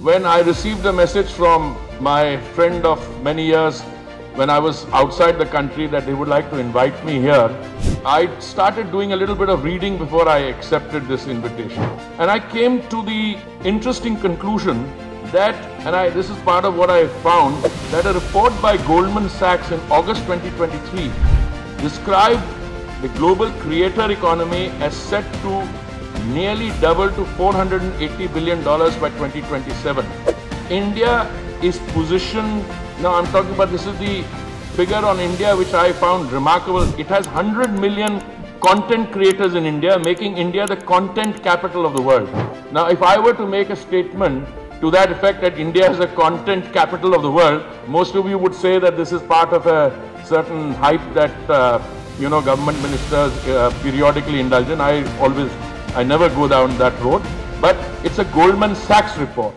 when I received a message from my friend of many years when I was outside the country that they would like to invite me here, I started doing a little bit of reading before I accepted this invitation. And I came to the interesting conclusion that, and I, this is part of what I found, that a report by Goldman Sachs in August 2023 described the global creator economy as set to nearly double to $480 billion by 2027. India is positioned, now I'm talking about this is the figure on India which I found remarkable. It has 100 million content creators in India, making India the content capital of the world. Now, if I were to make a statement to that effect that India is the content capital of the world, most of you would say that this is part of a certain hype that, uh, you know, government ministers uh, periodically indulge in. I always, I never go down that road. But it's a Goldman Sachs report.